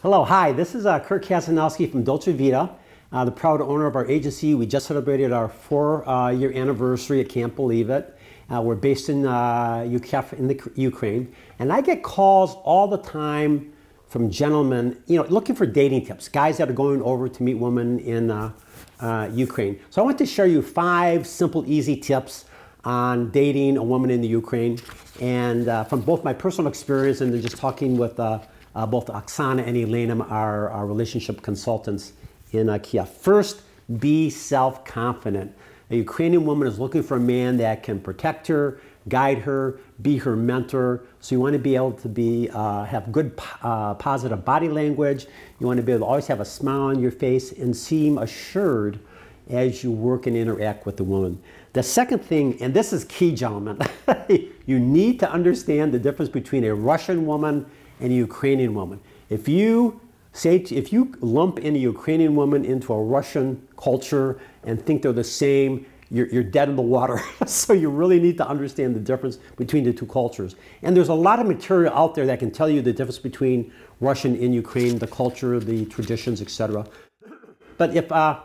Hello, hi, this is uh, Kurt Kazanowski from Dolce Vita, uh, the proud owner of our agency. We just celebrated our four uh, year anniversary. I can't believe it. Uh, we're based in uh, in the Ukraine, and I get calls all the time from gentlemen, you know, looking for dating tips, guys that are going over to meet women in uh, Ukraine. So I want to share you five simple, easy tips on dating a woman in the Ukraine, and from both my personal experience and just talking with uh, both Oksana and Elena, are our relationship consultants in Kiev. First, be self confident. A Ukrainian woman is looking for a man that can protect her, guide her, be her mentor. So you want to be able to be uh, have good uh, positive body language. You want to be able to always have a smile on your face and seem assured as you work and interact with the woman. The second thing, and this is key, gentlemen, you need to understand the difference between a Russian woman and a Ukrainian woman. If you say, if you lump in a Ukrainian woman into a Russian culture and think they're the same, you're, you're dead in the water. so you really need to understand the difference between the two cultures. And there's a lot of material out there that can tell you the difference between Russian and Ukraine, the culture, the traditions, etc. But if uh,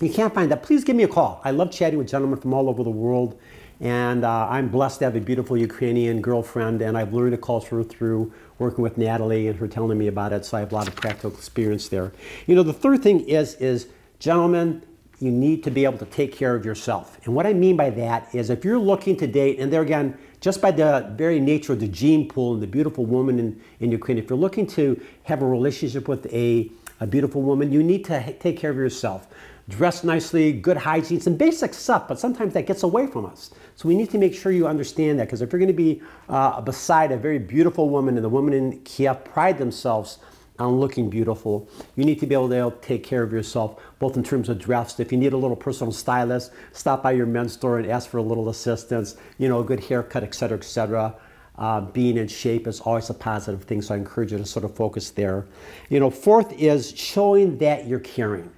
you can't find that, please give me a call. I love chatting with gentlemen from all over the world. And uh, I'm blessed to have a beautiful Ukrainian girlfriend, and I've learned the culture through working with Natalie and her telling me about it, so I have a lot of practical experience there. You know, the third thing is, is gentlemen, you need to be able to take care of yourself. And what I mean by that is if you're looking to date, and there again, just by the very nature of the gene pool and the beautiful woman in, in Ukraine, if you're looking to have a relationship with a, a beautiful woman, you need to take care of yourself dress nicely, good hygiene, some basic stuff, but sometimes that gets away from us. So we need to make sure you understand that because if you're going to be uh, beside a very beautiful woman, and the women in Kiev pride themselves on looking beautiful, you need to be able to take care of yourself, both in terms of dress. If you need a little personal stylist, stop by your men's store and ask for a little assistance, you know, a good haircut, etc., etc. Uh, being in shape is always a positive thing, so I encourage you to sort of focus there. You know, fourth is showing that you're caring.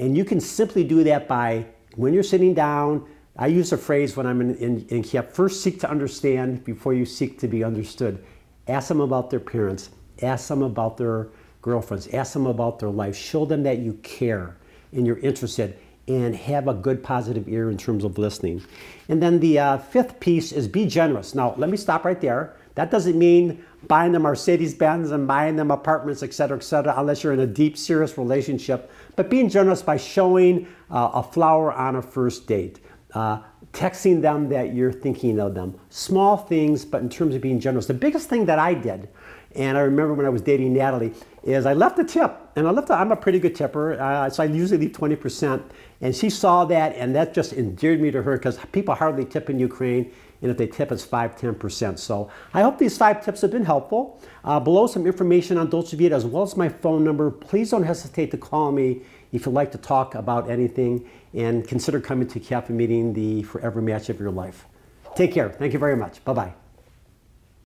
And you can simply do that by when you're sitting down. I use a phrase when I'm in, in, in Kiev first seek to understand before you seek to be understood. Ask them about their parents, ask them about their girlfriends, ask them about their life. Show them that you care and you're interested and have a good positive ear in terms of listening. And then the uh, fifth piece is be generous. Now, let me stop right there. That doesn't mean buying them Mercedes Benz and buying them apartments, et cetera, et cetera, unless you're in a deep, serious relationship. But being generous by showing uh, a flower on a first date, uh, texting them that you're thinking of them. Small things, but in terms of being generous. The biggest thing that I did, and I remember when I was dating Natalie, is I left a tip. And I left, a, I'm a pretty good tipper, uh, so I usually leave 20%. And she saw that, and that just endeared me to her because people hardly tip in Ukraine and if they tip, it's 5 10%. So I hope these five tips have been helpful. Uh, below some information on Dolce Vita as well as my phone number. Please don't hesitate to call me if you'd like to talk about anything and consider coming to Cafe Meeting, the forever match of your life. Take care. Thank you very much. Bye bye.